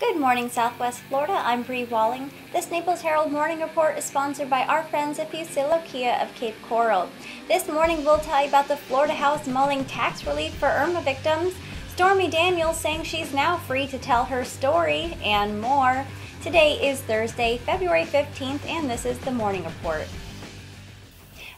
Good morning, Southwest Florida. I'm Bri Walling. This Naples Herald Morning Report is sponsored by our friends at Fuccillo Kia of Cape Coral. This morning, we'll tell you about the Florida House mulling tax relief for Irma victims, Stormy Daniels saying she's now free to tell her story, and more. Today is Thursday, February 15th, and this is the Morning Report.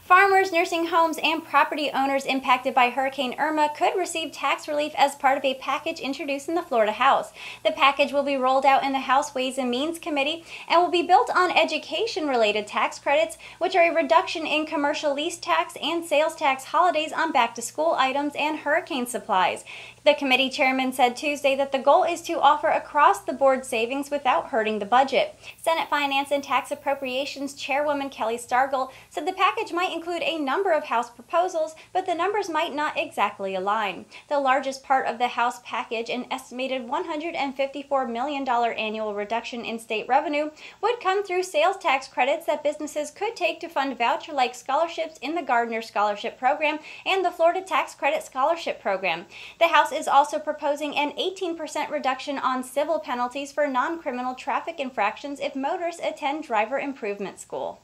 Farmers, nursing homes, and property owners impacted by Hurricane Irma could receive tax relief as part of a package introduced in the Florida House. The package will be rolled out in the House Ways and Means Committee and will be built on education related tax credits, which are a reduction in commercial lease tax and sales tax holidays on back to school items and hurricane supplies. The committee chairman said Tuesday that the goal is to offer across the board savings without hurting the budget. Senate Finance and Tax Appropriations Chairwoman Kelly Stargel said the package might include a number of House proposals, but the numbers might not exactly align. The largest part of the House package, an estimated $154 million annual reduction in state revenue, would come through sales tax credits that businesses could take to fund voucher like scholarships in the Gardiner Scholarship Program and the Florida Tax Credit Scholarship Program. The House is also proposing an 18% reduction on civil penalties for non criminal traffic infractions if motorists attend driver improvement school.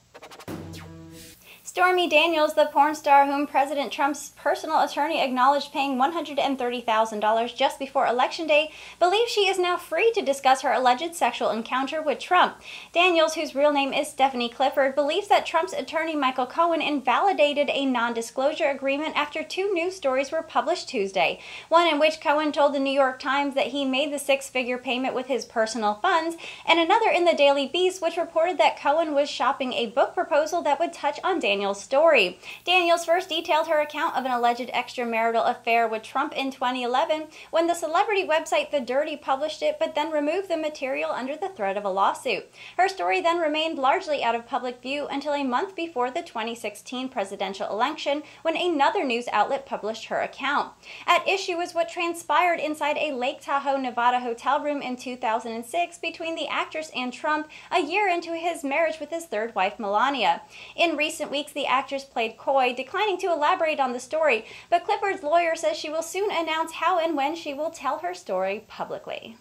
Stormy Daniels, the porn star whom President Trump's personal attorney acknowledged paying $130,000 just before Election Day, believes she is now free to discuss her alleged sexual encounter with Trump. Daniels, whose real name is Stephanie Clifford, believes that Trump's attorney Michael Cohen invalidated a non disclosure agreement after two news stories were published Tuesday. One in which Cohen told the New York Times that he made the six figure payment with his personal funds, and another in the Daily Beast, which reported that Cohen was shopping a book proposal that would touch on Daniels. Daniels' story. Daniels first detailed her account of an alleged extramarital affair with Trump in 2011 when the celebrity website The Dirty published it but then removed the material under the threat of a lawsuit. Her story then remained largely out of public view until a month before the 2016 presidential election when another news outlet published her account. At issue is what transpired inside a Lake Tahoe, Nevada hotel room in 2006 between the actress and Trump a year into his marriage with his third wife, Melania. In recent weeks, the actress played coy, declining to elaborate on the story, but Clifford's lawyer says she will soon announce how and when she will tell her story publicly.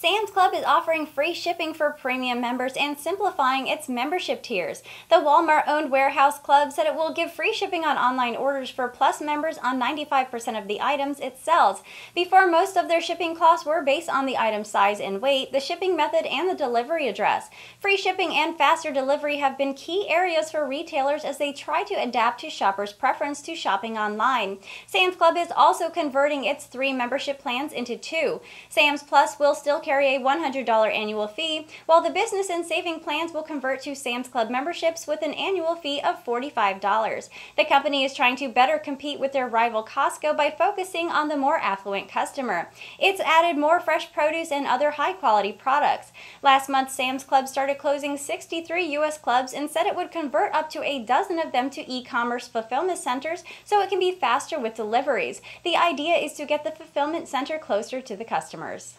Sam's Club is offering free shipping for premium members and simplifying its membership tiers. The Walmart owned Warehouse Club said it will give free shipping on online orders for Plus members on 95% of the items it sells. Before, most of their shipping costs were based on the item size and weight, the shipping method, and the delivery address. Free shipping and faster delivery have been key areas for retailers as they try to adapt to shoppers' preference to shopping online. Sam's Club is also converting its three membership plans into two. Sam's Plus will still carry a $100 annual fee, while the business and saving plans will convert to Sam's Club memberships with an annual fee of $45. The company is trying to better compete with their rival Costco by focusing on the more affluent customer. It's added more fresh produce and other high quality products. Last month, Sam's Club started closing 63 U.S. clubs and said it would convert up to a dozen of them to e commerce fulfillment centers so it can be faster with deliveries. The idea is to get the fulfillment center closer to the customers.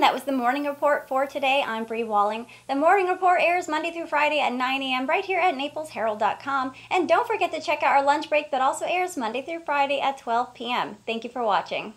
That was the morning report for today. I'm Bri Walling. The morning report airs Monday through Friday at 9 a.m. right here at naplesherald.com. And don't forget to check out our lunch break that also airs Monday through Friday at 12 p.m. Thank you for watching.